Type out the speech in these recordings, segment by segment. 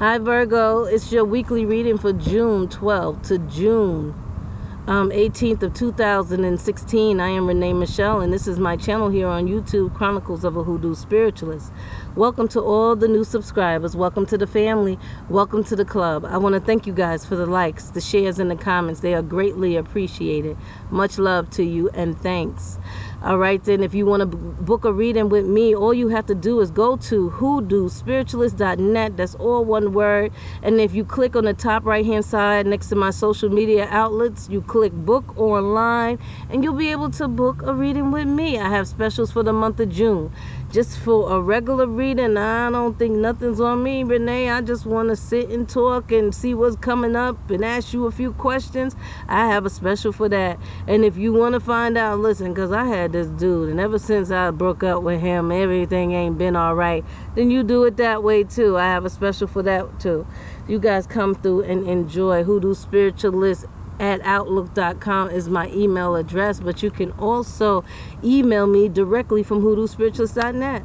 Hi, Virgo. It's your weekly reading for June 12th to June um, 18th of 2016. I am Renee Michelle, and this is my channel here on YouTube, Chronicles of a Hoodoo Spiritualist. Welcome to all the new subscribers. Welcome to the family. Welcome to the club. I want to thank you guys for the likes, the shares, and the comments. They are greatly appreciated. Much love to you, and thanks. All right, then, if you want to book a reading with me, all you have to do is go to hoodoospiritualist.net. That's all one word. And if you click on the top right hand side next to my social media outlets, you click book online, and you'll be able to book a reading with me. I have specials for the month of June just for a regular reading, I don't think nothing's on me, Renee. I just want to sit and talk and see what's coming up and ask you a few questions. I have a special for that. And if you want to find out, listen, because I had this dude, and ever since I broke up with him, everything ain't been all right. Then you do it that way too. I have a special for that too. You guys come through and enjoy Hoodoo Spiritualist at outlook.com is my email address, but you can also email me directly from hoodoospiritualist.net.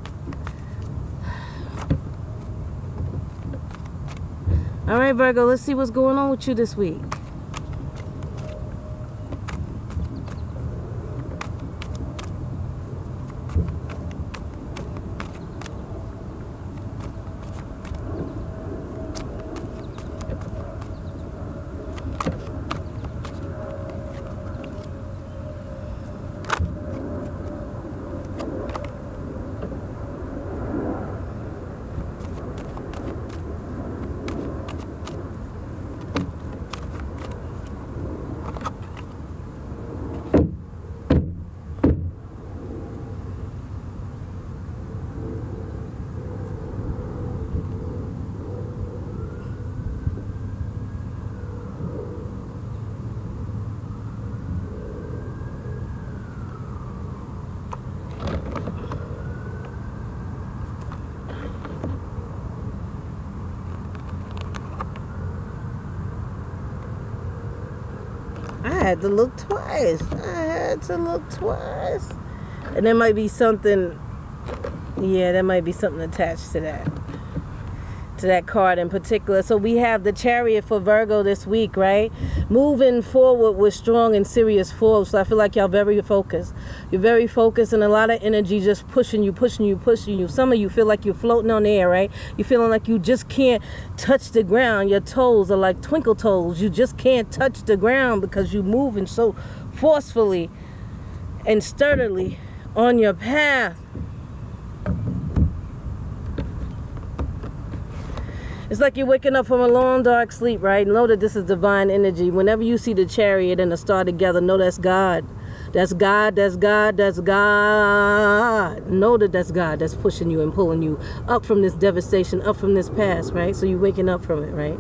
All right, Virgo, let's see what's going on with you this week. I had to look twice. I had to look twice. And there might be something, yeah, there might be something attached to that. To that card in particular. So we have the chariot for Virgo this week, right? Moving forward with strong and serious force. So I feel like y'all very focused. You're very focused and a lot of energy just pushing you, pushing you, pushing you. Some of you feel like you're floating on air, right? You're feeling like you just can't touch the ground. Your toes are like twinkle toes. You just can't touch the ground because you're moving so forcefully and sturdily on your path. It's like you're waking up from a long dark sleep, right? Know that this is divine energy. Whenever you see the chariot and the star together, know that's God. That's God, that's God, that's God. Know that that's God that's pushing you and pulling you up from this devastation, up from this past, right? So you're waking up from it, right?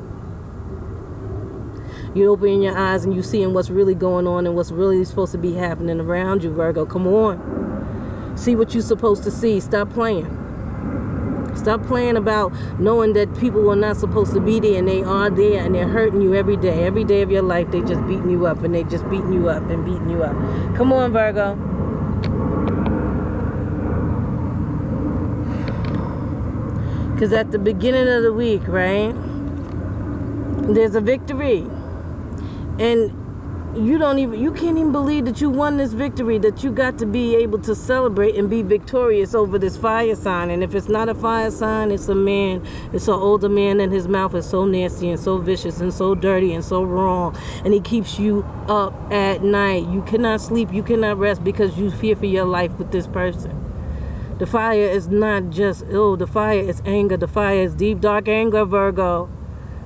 You're opening your eyes and you're seeing what's really going on and what's really supposed to be happening around you, Virgo. Come on. See what you're supposed to see. Stop playing. Stop playing about knowing that people were not supposed to be there and they are there and they're hurting you every day. Every day of your life, they just beating you up and they just beating you up and beating you up. Come on, Virgo. Because at the beginning of the week, right, there's a victory. And you don't even you can't even believe that you won this victory that you got to be able to celebrate and be victorious over this fire sign. And if it's not a fire sign it's a man it's an older man and his mouth is so nasty and so vicious and so dirty and so wrong. And he keeps you up at night. You cannot sleep you cannot rest because you fear for your life with this person. The fire is not just oh the fire is anger. The fire is deep dark anger virgo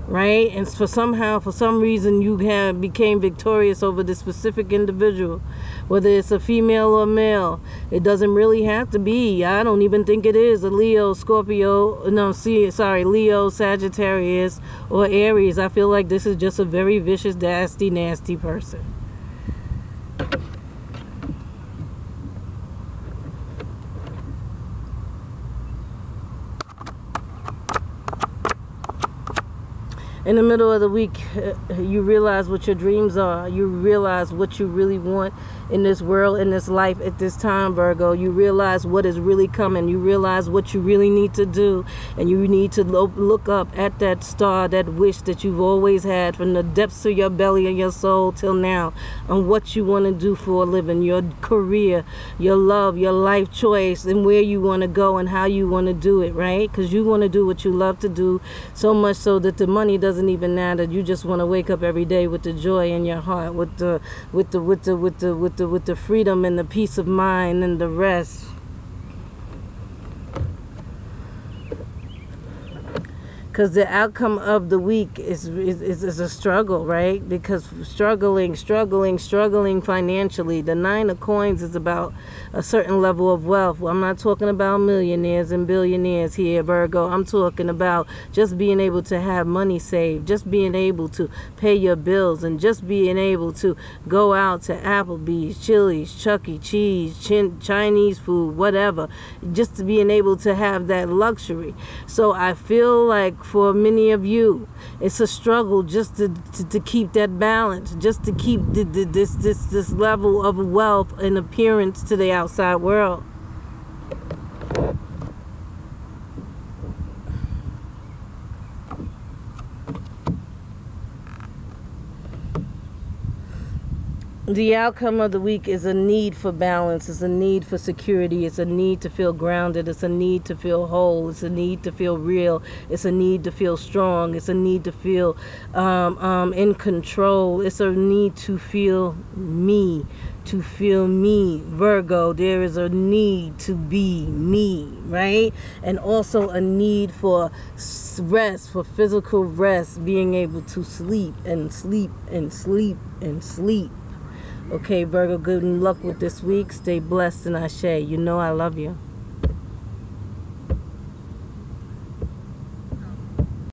right? And for somehow, for some reason, you have became victorious over this specific individual, whether it's a female or male. It doesn't really have to be. I don't even think it is a Leo, Scorpio. No, see, sorry, Leo, Sagittarius, or Aries. I feel like this is just a very vicious, nasty, nasty person. In the middle of the week, you realize what your dreams are. You realize what you really want in this world, in this life at this time, Virgo. You realize what is really coming. You realize what you really need to do. And you need to lo- look up at that star, that wish that you've always had from the depths of your belly and your soul till now, on what you want to do for a living, your career, your love, your life choice, and where you want to go and how you want to do it, right? Because you want to do what you love to do so much so that the money doesn't doesn't even. You just want to wake up every day with the joy in your heart, with the with the with the with the with the with the freedom and the peace of mind and the rest. Because the outcome of the week is, is, is a struggle, right? Because struggling, struggling, struggling financially. The nine of coins is about a certain level of wealth. Well, I'm not talking about millionaires and billionaires here, Virgo. I'm talking about just being able to have money saved, just being able to pay your bills, and just being able to go out to Applebee's, Chili's, Chuck E. Cheese, Chin- Chinese food, whatever. Just being able to have that luxury. So I feel like for many of you. It's a struggle just to, to, to keep that balance, just to keep the, the, this, this, this level of wealth and appearance to the outside world. The outcome of the week is a need for balance, it's a need for security, it's a need to feel grounded, it's a need to feel whole, it's a need to feel real, it's a need to feel strong, it's a need to feel um, um, in control, it's a need to feel me, to feel me, Virgo. There is a need to be me, right? And also a need for rest, for physical rest, being able to sleep and sleep and sleep and sleep Okay, Virgo, good luck with this week. Stay blessed and I say, you know I love you.